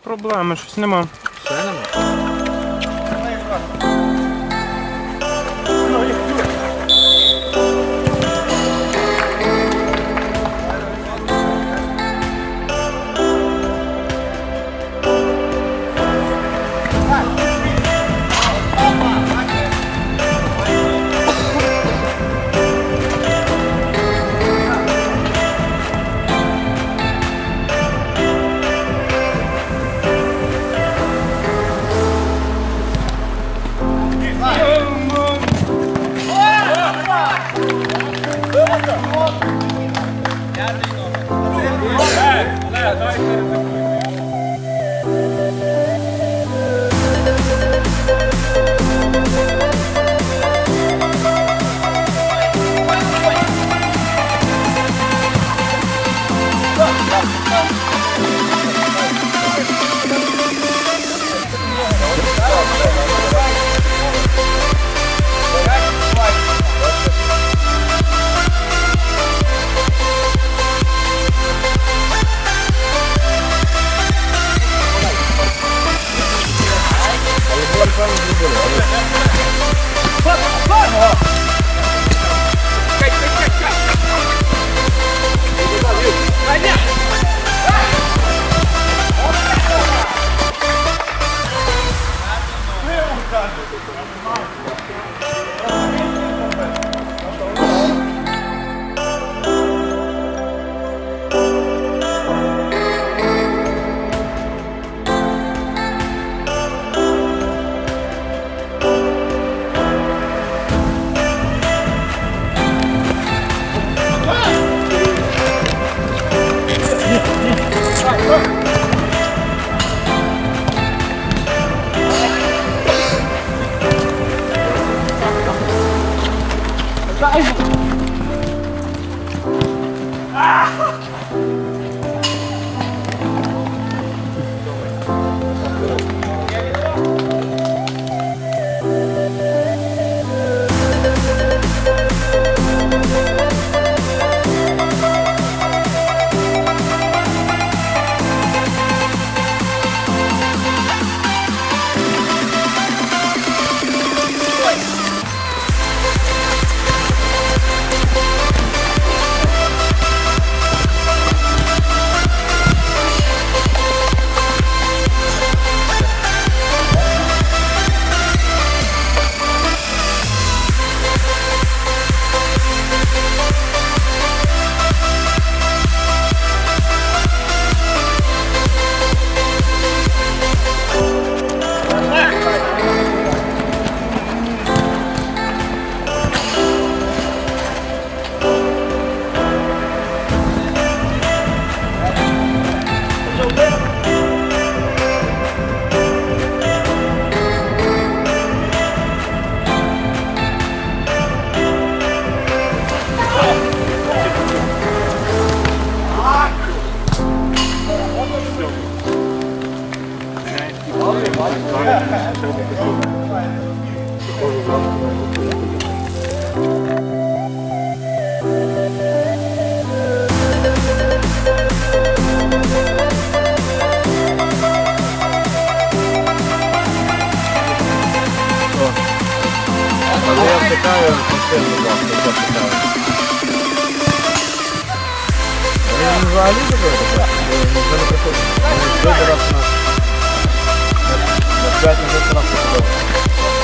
Проблеми, щось нема. Ще нема? Yeah, Come on. Driver. Втикаю, пустив, будь ласка, я втикаю. Він взагалі зробив таке? Бо Вже не приходить. Вийде раз на... Obrigado não sei se